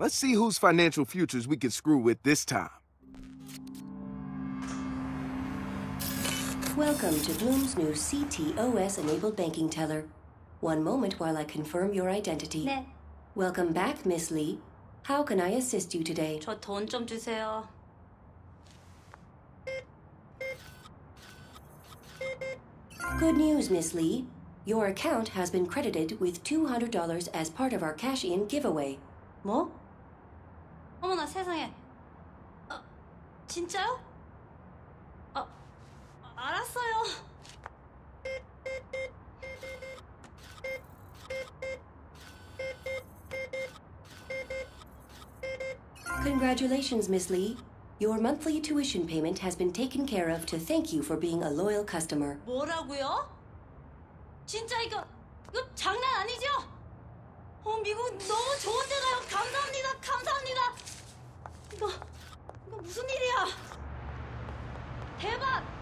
Let's see whose financial futures we can screw with this time. Welcome to Bloom's new CTOS enabled banking teller. One moment while I confirm your identity. 네, Welcome back, Miss Lee. How can I assist you today? 저 돈 좀 주세요. Good news, Miss Lee. Your account has been credited with $200 as part of our cash in giveaway. 뭐? 어머나 세상에. 어, 진짜요? 어, 알았어요. Congratulations, Miss Lee. Your monthly tuition payment has been taken care of to thank you for being a loyal customer. 뭐라고요? 진짜 이거 이거 장난 아니죠? 어 미국 너무 좋은 데 가요. 감사합니다. 감사합니다. 이거 이거 무슨 일이야? 대박!